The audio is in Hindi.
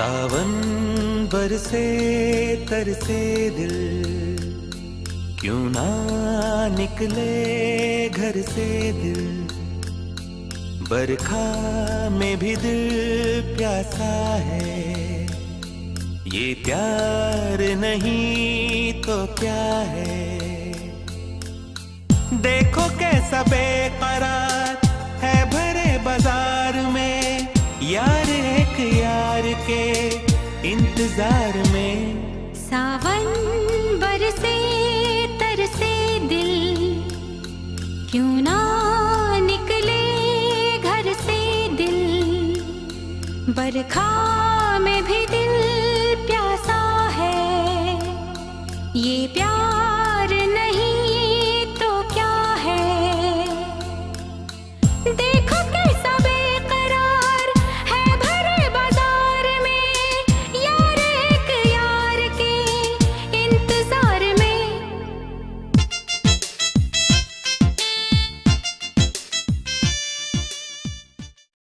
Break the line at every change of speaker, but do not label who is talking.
सावन बरसे तरसे दिल, क्यों ना निकले घर से दिल। बरखा में भी दिल प्यासा है, ये प्यार नहीं तो क्या है। देखो कैसा बेकरार यार के इंतज़ार में।
सावन बरसे तरसे दिल, क्यों ना निकले घर से दिल? बरखा में भी दिल प्यासा है, ये